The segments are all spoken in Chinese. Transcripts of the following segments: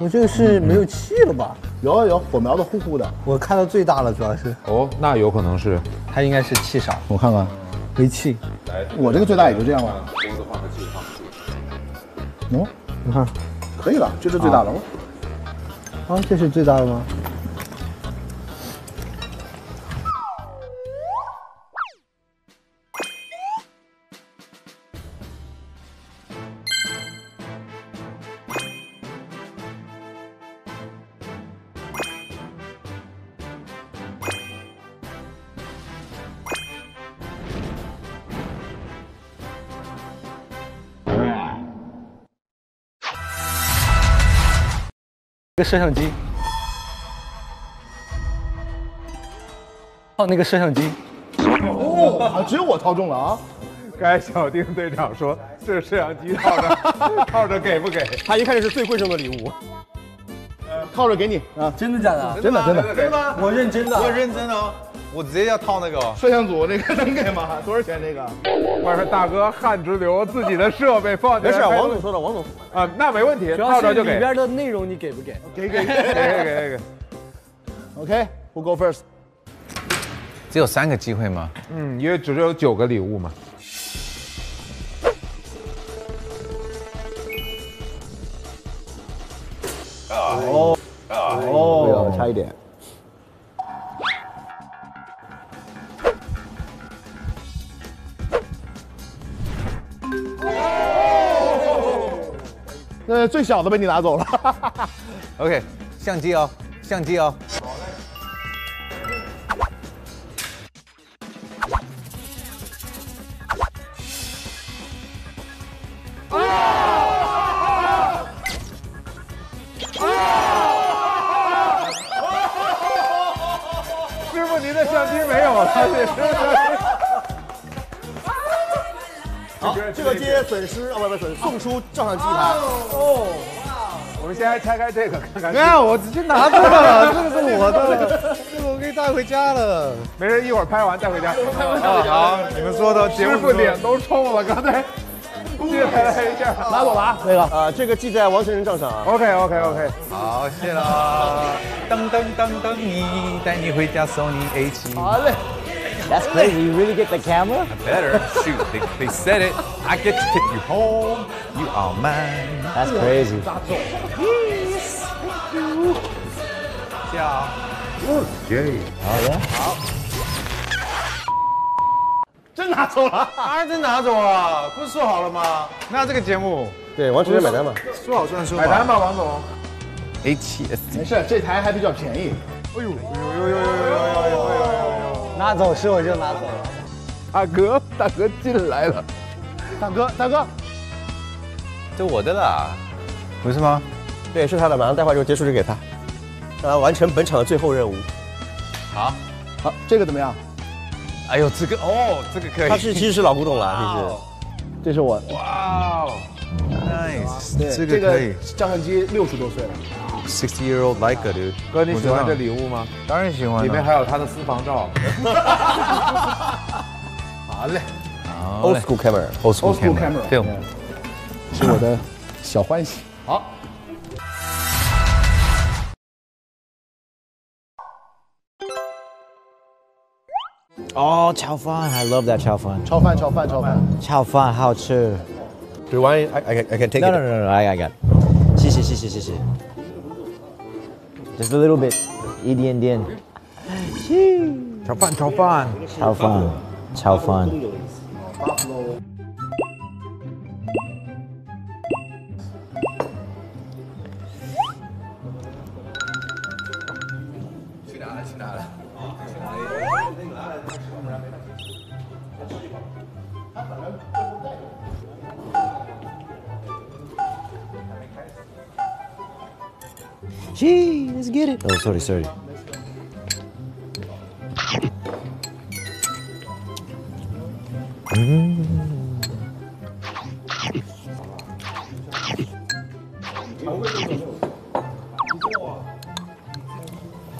我这个是没有气了吧？有有有，火苗子呼呼的。我看到最大了，主要是哦，那有可能是它应该是气少，我看看，没气。来我这个最大也就这样了。哦，你看，可以了，这是最大的。啊，这是最大的吗？个摄像机，哦那个摄像机。哦，啊，只有我套中了啊！该小丁队长说这摄像机套着 套着给不给？他一看这是最贵重的礼物，套着给你啊！真的假的？真的真的真的吗？我认真的。我认真的哦，我直接要套那个哦。摄像组那个能给吗？多少钱这个？我说大哥汗直流，自己的设备放进来。没事，王总说的，王总。啊，那没问题，套着就给。里边的内容你给不给？给给给给给给给。OK，Who go first？只有三个机会吗？嗯，因为只有九个礼物嘛。那最小的被你拿走了。OK，相机哦，相机哦。师傅，您的相机没有了。好，这个接损失啊，不不损送出照相机台。哦，我们先来拆开这个看看。没有，我直接拿走了，这个是我的，这个我可以带回家了。没事，一会儿拍完带回家。啊，好，你们说的师傅脸都臭了，刚才 借来一下，拿走了啊，那个啊，这个记在王先生账上啊。OK OK OK，好，谢谢了。噔噔噔噔，你带你回家，送你 A 七。好嘞。That's crazy. You really get the camera? I better. Shoot, they, they said it. I get to take you home. You are mine. That's crazy. Peace. Thank you. Ciao. Okay. 好的。好。真拿走了？当然真拿走了，不是说好。了吗？那这个节目，对，王主任买单吧。说好。算数。买单吧，王总。H S。没事，这台还比较便宜。哎呦！哎呦呦呦呦呦呦呦！拿走是我就拿走了。大哥，大哥进来了。大哥，大哥，这我的了，不是吗？对，是他的，马上待会儿就结束就给他，让他完成本场的最后任务。好，好，这个怎么样？哎呦，这个哦，这个可以。他是其实是老古董了，这是我。哇哦，nice，对，这个可以。照相机六十多岁了。Sixty year old Leica dude，哥，你喜欢这礼物吗？当然喜欢。里面还有他的私房照。好嘞，old school camera。old school school camera，film，是我的小欢喜。好。哦，炒饭，I love that 炒饭。炒饭，炒饭，炒饭。炒饭好吃。Do? I I I can take it. No no no no. I I got. 谢谢谢谢谢谢。Just a little bit. Indian, Indian. Chow fan, chow fan. Chow fan. Chow fan. Gee, let's get it. Oh, sorry, sorry.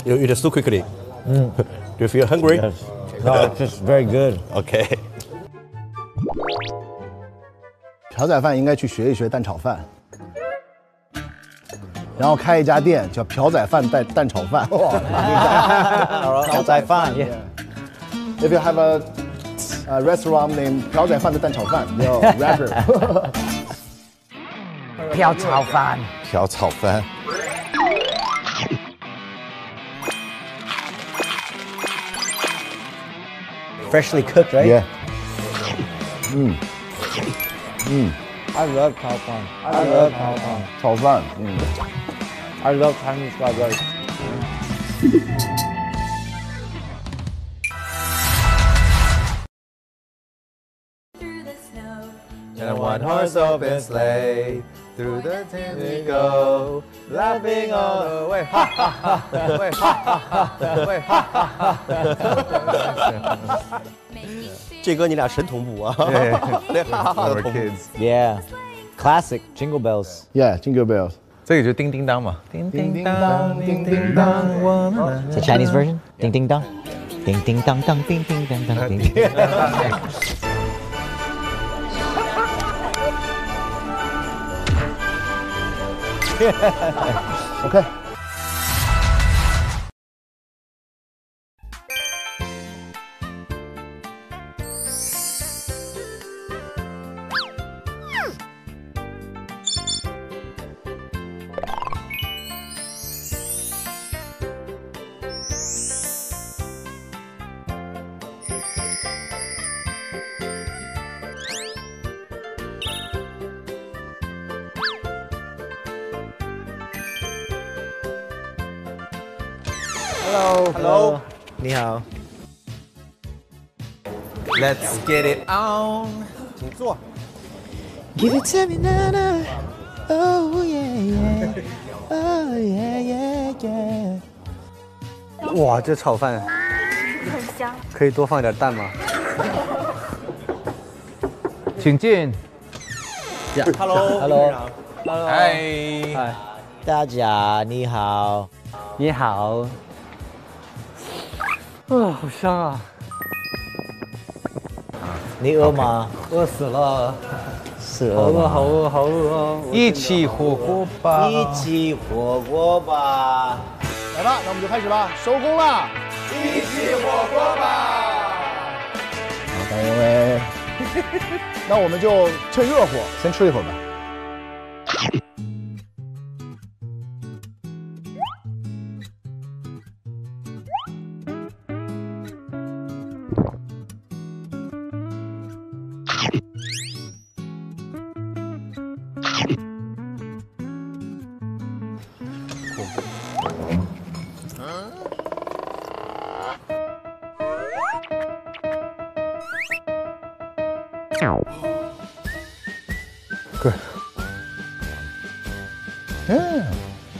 You eat it so quickly. Do you feel hungry? Yes. No, it's just very good. Okay. 朴仔饭应该去学一学蛋炒饭。 然后开一家店叫朴仔饭蛋蛋炒饭。朴仔饭，yeah. If you have a, a restaurant named 朴仔饭的蛋炒饭，no rapper。朴炒饭，朴炒饭。freshly cooked, right? Yeah. I love 炒饭。I love 炒饭。炒饭，嗯，I love Chinese fried rice. through the snow. In a one horse open sleigh, through the town we go, laughing all the way. Ha ha ha, way, ha ha ha, way, ha ha ha. 这歌你俩神同步啊！ Yeah, our kids. Yeah. Classic Jingle Bells. Yeah, Jingle Bells. 这个就叮叮当嘛，叮叮当，叮叮当，我们。是 Chinese version，叮叮当，叮叮当当，叮叮当当，叮叮当。OK。Hello，你好。Let's get it on. 请坐。Give it to me, Nana. Oh yeah yeah. Oh yeah yeah yeah. 哇，这炒饭很香。可以多放点蛋吗？请进。Hello. Hello. 嗨，大家你好。你好。啊，好香啊！你饿吗？饿死了，是好饿，好饿，好饿啊！一起火锅吧。一起火锅吧。来吧，那我们就开始吧，收工啦！好的，因为 那我们就趁热乎先吃一会儿吧。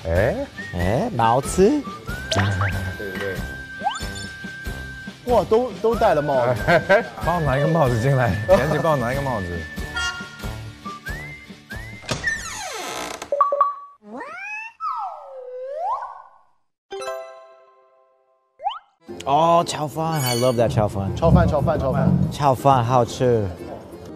哎，哎，毛吃。哇，都都戴了帽子。帮我拿一个帽子进来，赶紧帮我拿一个帽子。哦，炒饭，I love that 炒饭。炒饭，炒饭，炒饭。炒饭好吃。